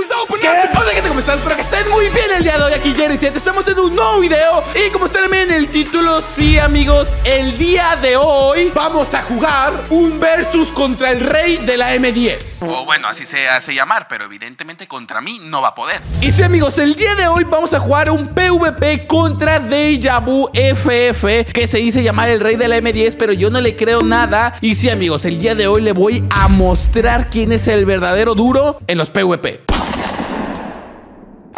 Hola gente, ¿cómo están? Espero que estén muy bien el día de hoy aquí Jerry 7 Estamos en un nuevo video. Y como ustedes ven en el título, sí amigos El día de hoy vamos a jugar un versus contra el rey de la M10 O bueno, así se hace llamar, pero evidentemente contra mí no va a poder. Y sí amigos, el día de hoy vamos a jugar un PvP contra Deja Vu FF Que se dice llamar el rey de la M10 Pero yo no le creo nada. Y sí amigos, el día de hoy le voy a mostrar quién es el verdadero duro en los PvP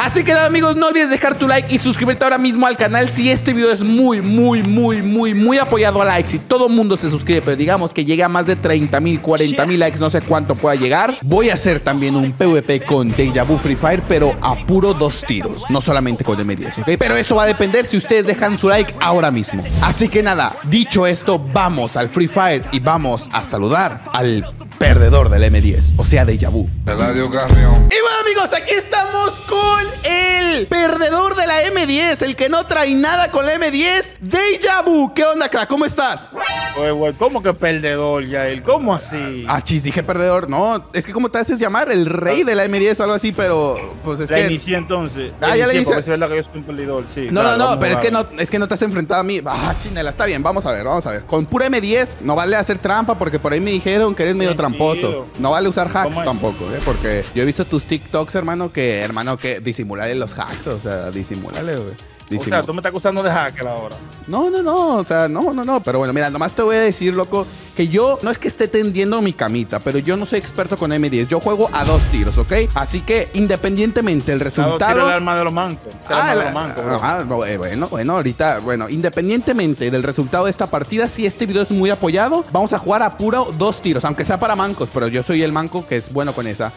Así que nada amigos, no olvides dejar tu like y suscribirte ahora mismo al canal si este video es muy, muy, muy, muy, muy apoyado a likes y todo el mundo se suscribe, pero digamos que llega a más de 30 mil, 40 mil likes, no sé cuánto pueda llegar. Voy a hacer también un PvP con Deja Vu Free Fire, pero a puro dos tiros, no solamente con M10, ¿ok? Pero eso va a depender si ustedes dejan su like ahora mismo. Así que nada, dicho esto, vamos al Free Fire y vamos a saludar al perdedor del M10, o sea, Deja Vu. Eladio Carrión. Y bueno amigos, aquí estamos con el perdedor de la M10, el que no trae nada con la M10, Deja Vu. ¿Qué onda, crack? ¿Cómo estás? Güey, güey, ¿cómo que perdedor, Yael? ¿Cómo así? Ah, chis, dije perdedor. No, es que ¿cómo te haces llamar? El rey de la M10 o algo así, pero pues es la que... inicié entonces. Ah, ya la inicié inicié. porque es verdad que yo soy un perdedor, sí. No, claro, no, no, pero es que no, es que no te has enfrentado a mí. Ah, chinela, está bien, vamos a ver, vamos a ver. Con pura M10 no vale hacer trampa porque por ahí me dijeron que eres medio Tranquilo. Tramposo. No vale usar hacks tampoco, ¿eh? Porque yo he visto tus TikToks, hermano, que, hermano, que disimulale los hacks, o sea, disimulale, güey. O sea, tú me estás acusando de hacker ahora. No, no, no, o sea, no, no, no, pero bueno, mira, nomás te voy a decir, loco, que yo no es que esté tendiendo mi camita, pero yo no soy experto con M10, yo juego a dos tiros, ¿ok? Así que independientemente el resultado... el arma de los mancos. Es el arma Ah, de los mancos, ah, eh, bueno, bueno, ahorita, bueno, independientemente del resultado de esta partida, si este video es muy apoyado, vamos a jugar a puro dos tiros, aunque sea para mancos, pero yo soy el manco que es bueno con esa.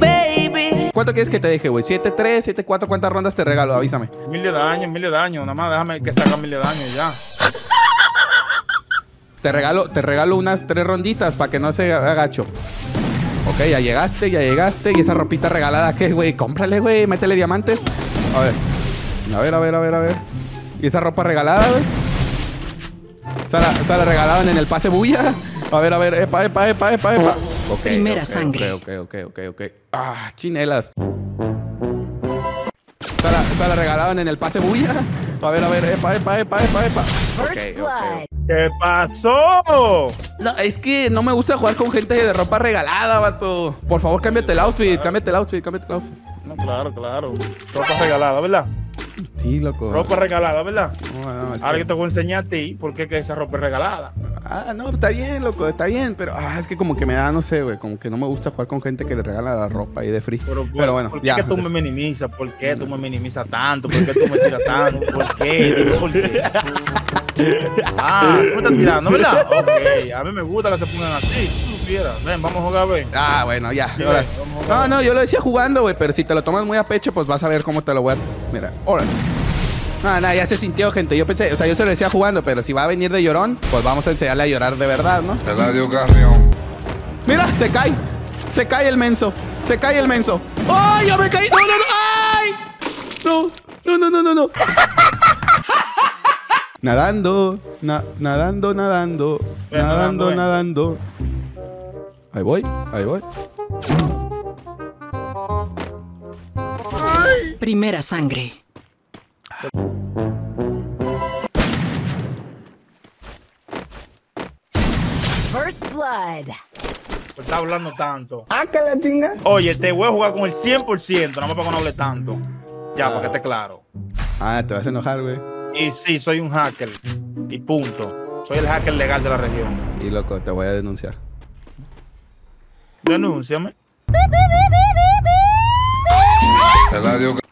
¿Cuánto quieres que te deje, güey? ¿7-3, 7-4? ¿Cuántas rondas te regalo? Avísame. Mil de daño, mil de daño. Nada más déjame que salga mil de daño ya. Te regalo, te regalo unas tres ronditas para que no se agacho. Ok, ya llegaste, ya llegaste. Y esa ropita regalada, ¿qué, güey? Cómprale, güey, métele diamantes. A ver. A ver, a ver, a ver, a ver. ¿Y esa ropa regalada, güey? ¿Esa la, esa la regalaban en el pase bulla? A ver, a ver, epa, epa, epa, epa, epa. Primera ok, sangre. Ok, ok, ok, ok. Ah, chinelas. ¿Esa la, regalaban en el pase bulla? A ver, a ver, epa, epa, epa, epa, epa. Ok, First ok, blood. ¿Qué pasó? No, es que no me gusta jugar con gente de ropa regalada, vato. Por favor, cámbiate el outfit, cámbiate el outfit, cámbiate el outfit. No, claro, claro. Ropa regalada, ¿verdad? Sí, loco. Ropa regalada, ¿verdad? No, no, es Ahora que- yo te voy a enseñar a ti por qué que esa ropa es regalada. Ah, no, está bien, loco, está bien, pero ah, es que como que me da, no sé, güey, como que no me gusta jugar con gente que le regala la ropa ahí de free. Pero, Pero, bueno, ¿por qué ya. tú me minimizas? ¿Por qué tú me minimizas tanto? ¿Por qué tú me tiras tanto? ¿Por qué? Por qué. Ah, tú me estás tirando, ¿verdad? Ok, a mí me gusta que se pongan así. Ven, vamos a jugar, ven. Ah, bueno, ya. Sí, ahora. No, no, yo lo decía jugando, güey, pero si te lo tomas muy a pecho, pues vas a ver cómo te lo voy a. Mira, ahora. No, no, ya se sintió, gente. Yo pensé, o sea, yo se lo decía jugando, pero si va a venir de llorón, pues vamos a enseñarle a llorar de verdad, ¿no? Eladio Carrión. Mira, se cae. Se cae el menso. Se cae el menso. ¡Ay, ya me caí! ¡No, no, no! ¡Ay! No, no, no, no, no, no. nadando, na- nadando, nadando, nadando, nadando. Ahí voy, ahí voy. Primera sangre. First blood. Pues está hablando tanto. ¡Ah, que la chinga! Oye, te voy a jugar con el 100%, nada más para que no hable tanto. Ya, para que esté claro. Ah, te vas a enojar, güey. Y sí, soy un hacker. Y punto. Soy el hacker legal de la región. Y loco, te voy a denunciar. Denúnciame.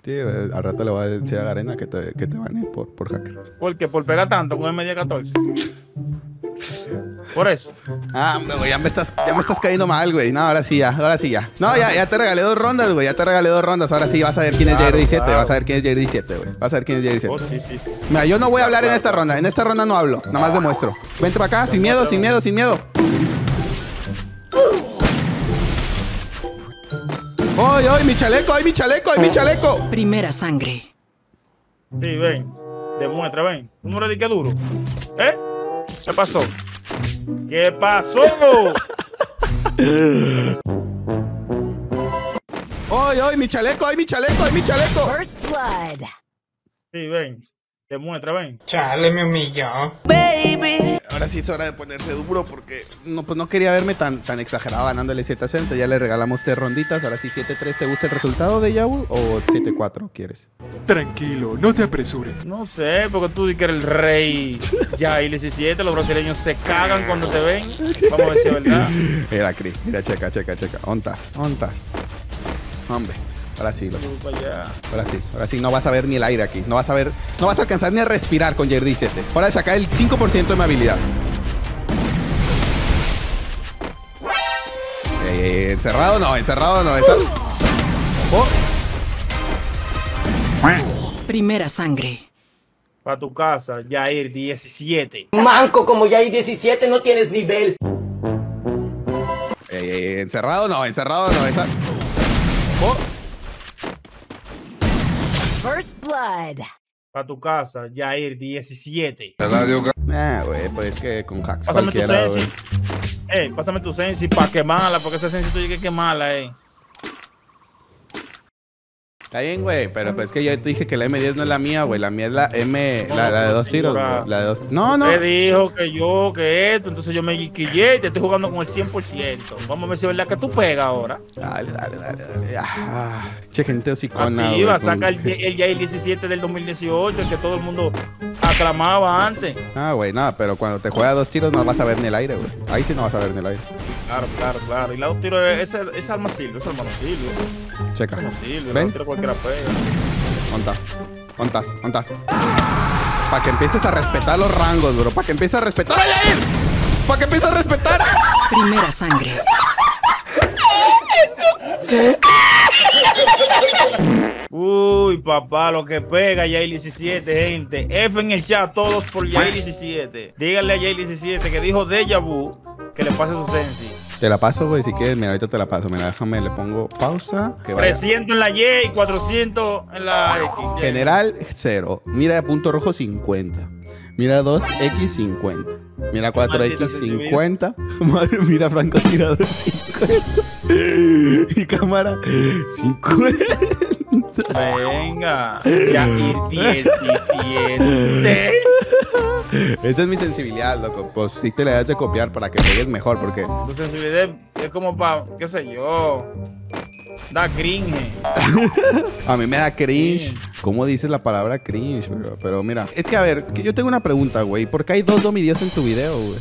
Sí, güey, al rato le voy a decir a Garena que te, que te bane por, por hacker. ¿Por qué? Por pegar tanto con el media 14. Por eso. Ah, güey, ya me estás, ya me estás cayendo mal, güey. No, ahora sí ya, ahora sí ya. No, ya, ya te regalé dos rondas, güey. Ya te regalé dos rondas. Ahora sí vas a ver quién es Claro, Jair 17. claro. Vas a ver quién es Jair 17, güey. Vas a ver quién es Jair 17. Oh, sí, sí. sí. Mira, yo no voy a hablar en esta ronda. En esta ronda no hablo. Nada más demuestro. Vente para acá, sin miedo, sin miedo, sin miedo. ¡Ay, ay, mi chaleco! ¡Ay, mi chaleco! ¡Ay, mi chaleco! Primera sangre. Sí, ven. Demuestra, ven. ¿Un número de qué duro? ¿Eh? ¿Qué pasó? ¿Qué pasó? ¡Ay, ay, mi chaleco, ay, mi chaleco, ay, mi chaleco. First blood. Sí, ven. Demuestra, ven. Ahora sí es hora de ponerse duro porque no, pues no quería verme tan, tan exagerado ganando el 7-0. Entonces ya le regalamos tres ronditas. Ahora sí, 7-3. ¿Te gusta el resultado de Yahoo o 7-4 quieres? Tranquilo, no te apresures. No sé, porque tú di que eres el rey ya y 17, los brasileños se cagan cuando te ven. Vamos a ver si es verdad. Mira, Cris. Mira, checa, checa, checa. Ontas, ontas. Hombre. Ahora sí, loco. Ahora sí, ahora sí, no vas a ver ni el aire aquí. No vas a ver, no vas a alcanzar ni a respirar con Jerry 7. Hora de sacar el 5% de mi habilidad. Ey, ey, ey, encerrado no, encerrado no. esa- Oh, Primera sangre. Para tu casa, Jair 17. Manco, como ya hay 17, no tienes nivel. ey, encerrado no, encerrado no. Esa... Oh, First blood. Para tu casa, Jair 17. Eladio ah, güey, pues es que con hacks Pásame tu cualquiera, sensi. güey. Ey, pásame tu sensi para quemarla, porque ese sensi tú hay que quemarla, eh. Está bien, güey, pero pues es que yo te dije que la M10 no es la mía, güey. La mía es la M, la, la de dos tiros, güey. La de dos. No, no. Te dijo que yo, que esto, entonces yo me quillé y te estoy jugando con el 100%. Vamos a ver si es verdad que tú pegas ahora. Dale, dale, dale, dale. Ah, che, gente hocicona, Activa, saca el, el Jair 17 del 2018, el que todo el mundo aclamaba antes. Ah, güey, nada, pero cuando te juega dos tiros no vas a ver ni el aire, güey. Ahí sí no vas a ver ni el aire. Claro, claro, claro. Y la dos tiros, ese, ese arma sirve, ese arma no sirve. Checa. Ese no sirve, la ¿Ven? Tiros cualquiera pega. Ontas, ontas, ontas. Para que empieces a respetar los rangos, bro. Para que empieces a respetar a Yair. Para que empieces a respetar. Primera sangre. Uy, papá, lo que pega Yair 17, gente. F en el chat, todos por Yair 17. Díganle a Yair 17 que dijo Deja Vu que le pase su sensi. Te la paso, güey, si quieres. Mira, ahorita te la paso. Mira, déjame, le pongo pausa. Que vaya. 300 en la Y y 400 en la X. General 0. Mira punto rojo 50. Mira 2X 50. Mira 4X 50. Madre, mira francotirador 50. Y cámara 50. Venga, Yair 17. Esa es mi sensibilidad, loco. Pues sí te la das de copiar para que pegues mejor, porque Tu sensibilidad es como para, qué sé yo, da cringe. a mí me da cringe. ¿Cómo dices la palabra cringe, bro? Pero mira, es que a ver, que yo tengo una pregunta, güey. ¿Por qué hay dos domidías en tu video, güey?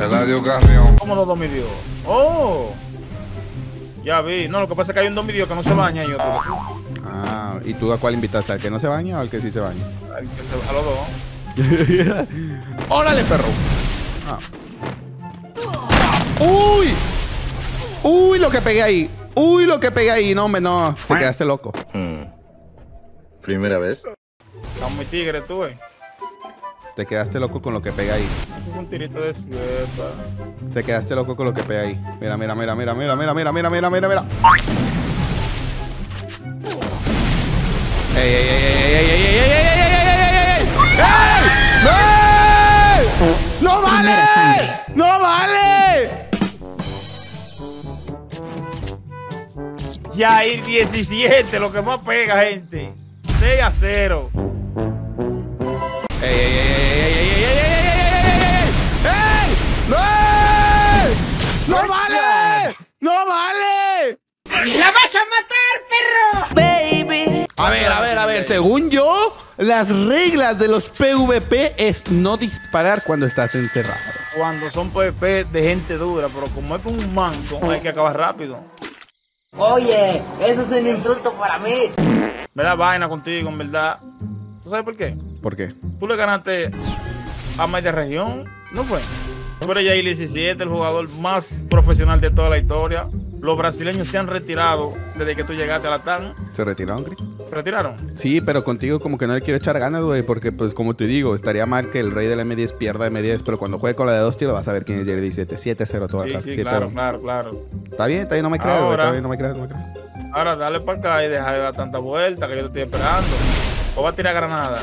Eladio Carrión. ¿Cómo no domidió? Oh, ya vi. No, lo que pasa es que hay un domidio que no se baña y otro sí. Ah, ¿y tú a cuál invitaste? ¿Al que no se baña o al que sí se baña? Al que se- A los dos. ¡Órale, perro! Ah. ¡Uy! ¡Uy, lo que pegué ahí! ¡Uy, lo que pegué ahí! No, hombre, no. Te quedaste loco. Primera vez. Estás muy tigre tú, eh. Te quedaste loco con lo que pegué ahí. Eso es un tirito de suelta. Te quedaste loco con lo que pegué ahí. Mira, mira, mira, mira, mira, mira, mira, mira, mira, mira, mira. ¡Ey, ey, ey, ey, ey, ey, ey, ey, ey, ey, ey, ey, ey, ey, ey! ¡Ey! ¡No! ¡No Primera vale! ¡No vale! Yair 17, lo que más pega, gente. 6 a 0. ¡Ey, ey, ey, ey, ey, ey, las reglas de los PvP es no disparar cuando estás encerrado. Cuando son PvP de gente dura, pero como es con un manco, hay que acabar rápido. Oye, eso es un insulto para mí. Me da vaina contigo, en verdad. ¿Tú sabes por qué? ¿Por qué? Tú le ganaste a media región, ¿no fue? Tú eres Yair 17, el jugador más profesional de toda la historia. Los brasileños se han retirado desde que tú llegaste a la TAN. ¿Se retiraron, Chris? ¿Se retiraron? Sí, pero contigo como que no le quiero echar ganas, güey, porque pues como te digo, estaría mal que el rey del M10 pierda M10, pero cuando juegue con la de dos tiros vas a ver quién es Jerry 17. 7-0 toda Sí, casa. sí, 7-0. claro, claro, claro. Está bien, está bien, no me creas, güey, está bien, no me creas, no me creas. Ahora dale para acá y deja de dar tanta vuelta que yo te estoy esperando. ¿O va a tirar granada?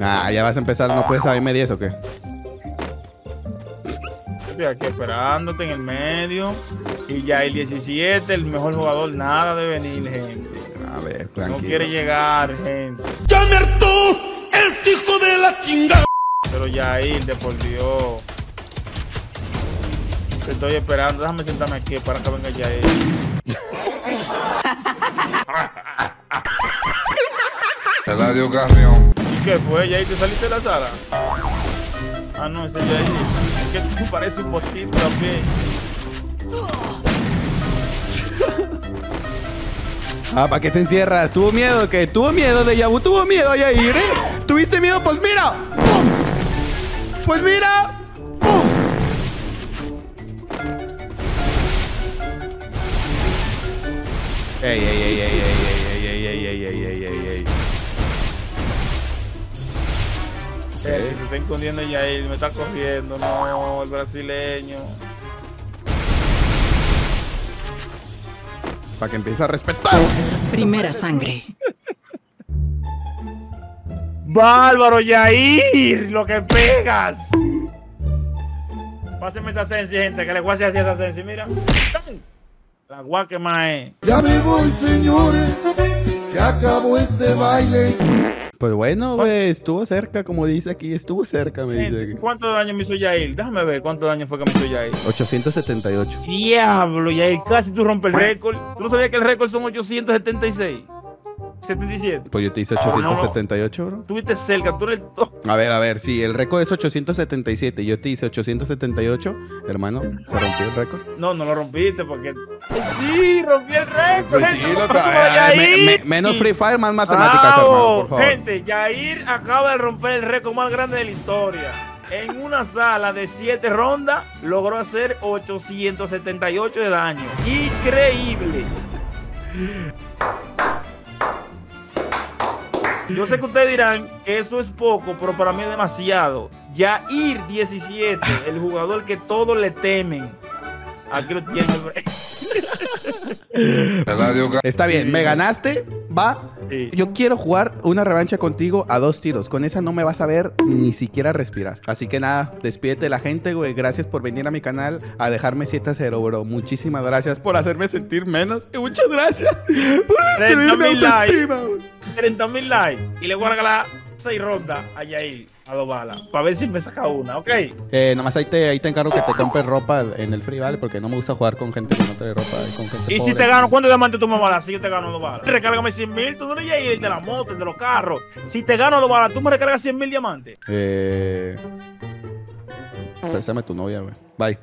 Ah, ya vas a empezar, ¿no puedes saber M10 o qué? estoy aquí esperándote en el medio. Y ya el 17, el mejor jugador, nada de venir, gente. A ver, No quiere llegar, gente. ¡Ya me hartó este hijo de la chingada! Pero Yair, de por Dios. Te estoy esperando. Déjame sentarme aquí para que venga Yair. Eladio Carrión. ¿Y qué fue, Yair? ¿Te saliste de la sala? Ah, no, ese es Yair. Es que tú pareces un bocito también. Ah, ¿para qué te encierras? ¿Tuvo miedo? ¿Qué? ¿Tuvo miedo de Yabu? ¿Tuvo miedo, Yair? ¿eh? ¿Tuviste miedo? Pues mira. ¡Pum! Pues mira. ¡Pum! Ey, ey, ey, ey, ey, ey, ey, ey, ey, ey, ey, ey. Eh, se está escondiendo Yair, me está corriendo. No, el brasileño. Para que empiece a respetar. Primera sangre. ¡Bárbaro, Yair! ¡Lo que pegas! Páseme esa sensi, gente, que le voy a hacer así a esa sensi, mira. La guaque más es. Ya me voy, señores. Se acabó este baile. Pues bueno, güey, estuvo cerca, como dice aquí, estuvo cerca, me dice Gente, aquí. ¿Cuánto daño me hizo Yair? Déjame ver cuánto daño fue que me hizo Yair. 878. Diablo, Yair, casi tú rompes el récord. ¿Tú no sabías que el récord son 876? 77. Pues yo te hice no. 878, bro. Estuviste cerca, tú eres el top. A ver, a ver, sí, el récord es 877. Yo te hice 878, hermano. ¿Se rompió el récord? No, no lo rompiste porque. Sí, rompí el récord. Pues sí, lo vamos está- a eh, me- me- menos Free Fire, más matemáticas, Bravo. hermano, por favor. Gente, Yair acaba de romper el récord más grande de la historia. En una sala de 7 rondas logró hacer 878 de daño. Increíble. Yo sé que ustedes dirán que eso es poco, pero para mí es demasiado. Yair 17, el jugador que todos le temen. Aquí lo Carrión. Está bien, me ganaste, va. Sí. Yo quiero jugar una revancha contigo a dos tiros. Con esa no me vas a ver ni siquiera respirar. Así que nada, despídete de la gente, güey. Gracias por venir a mi canal a dejarme 7 a 0, bro. Muchísimas gracias por hacerme sentir menos. Y muchas gracias por destruir mi 30,000 likes. autoestima, güey. 30 mil likes y le voy a regalar 6 rondas a Yair a dos balas para ver si me saca una, ¿ok? Eh, nomás ahí te, ahí te encargo que te compres ropa en el free, ¿vale? Porque no me gusta jugar con gente que no trae ropa. y Con gente Y si te gano, ¿cuántos diamantes tú me vas a dar? Si yo te gano dos balas. Recárgame 100 mil, tú no eres Yair, de la moto, de los carros. Si te gano dos balas, tú me recargas 100 mil diamantes. Eh... Pésame tu novia, güey. Bye.